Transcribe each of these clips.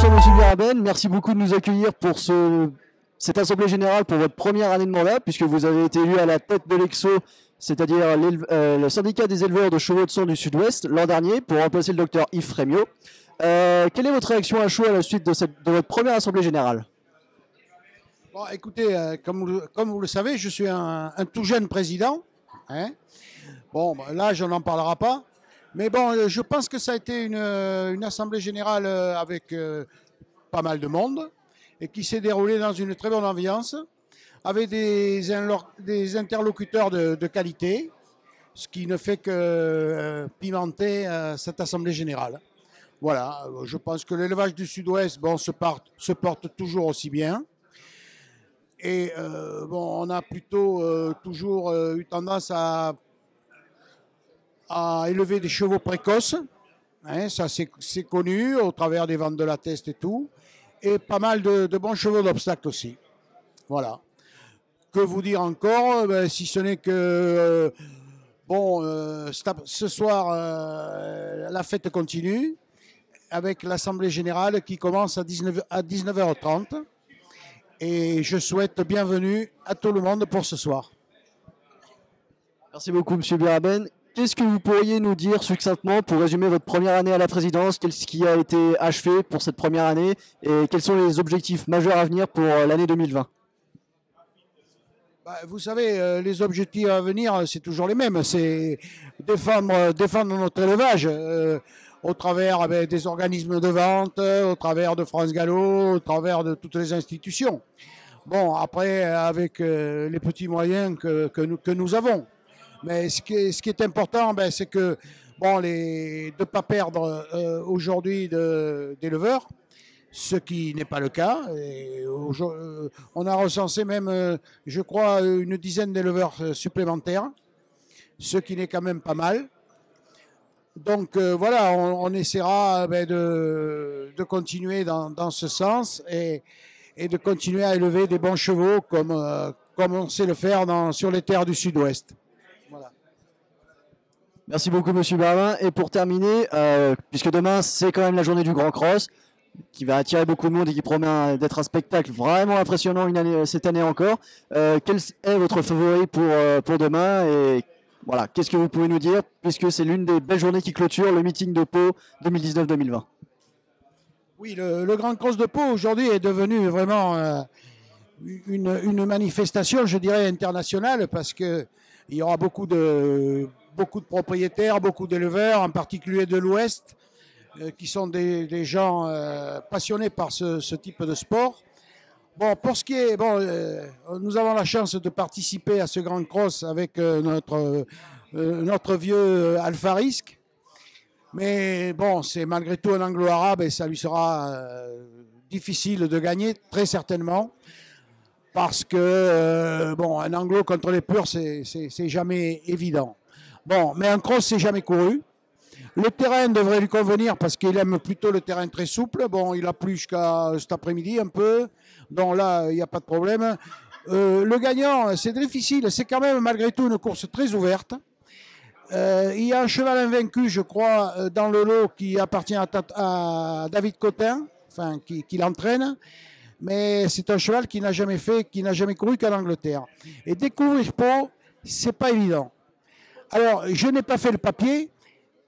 Bonsoir Monsieur Biraben, merci beaucoup de nous accueillir pour ce, cette assemblée générale pour votre première année de mandat, puisque vous avez été élu à la tête de l'EXO, c'est-à-dire euh, le syndicat des éleveurs de chevaux de sang du Sud-Ouest, l'an dernier, pour remplacer le docteur Yves Frémiot. Euh, quelle est votre réaction à chaud à la suite de, votre première assemblée générale? Bon, écoutez, euh, comme, vous, le savez, je suis un, un tout jeune président. Hein bon, bah, là, je n'en parlera pas. Mais bon, euh, je pense que ça a été une, euh, assemblée générale avec euh, pas mal de monde et qui s'est déroulée dans une très bonne ambiance, avec des, interlocuteurs de, qualité, ce qui ne fait que pimenter cette assemblée générale. Voilà, je pense que l'élevage du sud-ouest bon, se, se, porte toujours aussi bien. Et bon, on a plutôt toujours eu tendance à à élever des chevaux précoces. Hein, ça, c'est connu au travers des ventes de la teste et tout. Et pas mal de, bons chevaux d'obstacle aussi. Voilà. Que vous dire encore ben, Si ce n'est que, euh, bon, euh, ce soir, euh, la fête continue avec l'Assemblée Générale qui commence à, 19, à 19h30. Et je souhaite bienvenue à tout le monde pour ce soir. Merci beaucoup, Monsieur Biraben. Qu'est-ce que vous pourriez nous dire succinctement pour résumer votre première année à la présidence? Qu'est-ce qui a été achevé pour cette première année? Et quels sont les objectifs majeurs à venir pour l'année 2020 bah, Vous savez, euh, les objectifs à venir, c'est toujours les mêmes. C'est défendre, défendre notre élevage euh, au travers eh, des organismes de vente, au travers de France Gallo, au travers de toutes les institutions. Bon, après, avec euh, les petits moyens que nous avons. Mais ce qui est, important, ben, c'est que bon, de ne pas perdre euh, aujourd'hui d'éleveurs, ce qui n'est pas le cas. Euh, on a recensé même, euh, je crois, une dizaine d'éleveurs supplémentaires, ce qui n'est quand même pas mal. Donc voilà, on, essaiera ben, de, continuer dans, ce sens et, de continuer à élever des bons chevaux comme, on sait le faire sur les terres du sud-ouest. Merci beaucoup, Monsieur Barbin. Et pour terminer, euh, puisque demain c'est quand même la journée du Grand Cross, qui va attirer beaucoup de monde et qui promet d'être un spectacle vraiment impressionnant cette année encore. Euh, quel est votre favori pour, euh, pour demain et voilà, qu'est-ce que vous pouvez nous dire puisque c'est l'une des belles journées qui clôture le meeting de Pau 2019-2020 Oui, le, Grand Cross de Pau aujourd'hui est devenu vraiment une, une, manifestation, je dirais, internationale parce que il y aura beaucoup de, beaucoup de propriétaires, beaucoup d'éleveurs, en particulier de l'Ouest, euh, qui sont des, gens euh, passionnés par ce, type de sport. Bon, pour ce qui est, bon, euh, nous avons la chance de participer à ce grand cross avec notre, notre vieux Alpha Risk. Mais bon, c'est malgré tout un anglo-arabe et ça lui sera difficile de gagner, très certainement parce que bon, un anglo contre les purs, c'est jamais évident. Bon, mais un cross, c'est jamais couru. Le terrain devrait lui convenir parce qu'il aime plutôt le terrain très souple. Bon, il a plu jusqu'à cet après-midi un peu, donc là, il n'y a pas de problème. Euh, le gagnant, c'est difficile. C'est quand même malgré tout une course très ouverte. Euh, il y a un cheval invaincu, je crois, euh, dans le lot qui appartient à, David Cotin, enfin, qui, l'entraîne mais c'est un cheval qui n'a jamais fait, qui n'a jamais couru qu'en Angleterre. Et découvrir Pau, c'est pas évident. Alors, je n'ai pas fait le papier.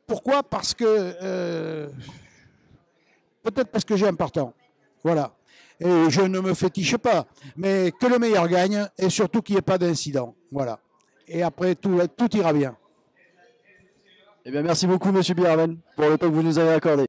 Pourquoi? Parce que euh, peut-être parce que j'ai un partant. Voilà. Et je ne me fétiche pas, mais que le meilleur gagne et surtout qu'il n'y ait pas d'incident. Voilà. Et après, tout, ira bien. Eh bien, merci beaucoup, Monsieur Bierven, pour le temps que vous nous avez accordé.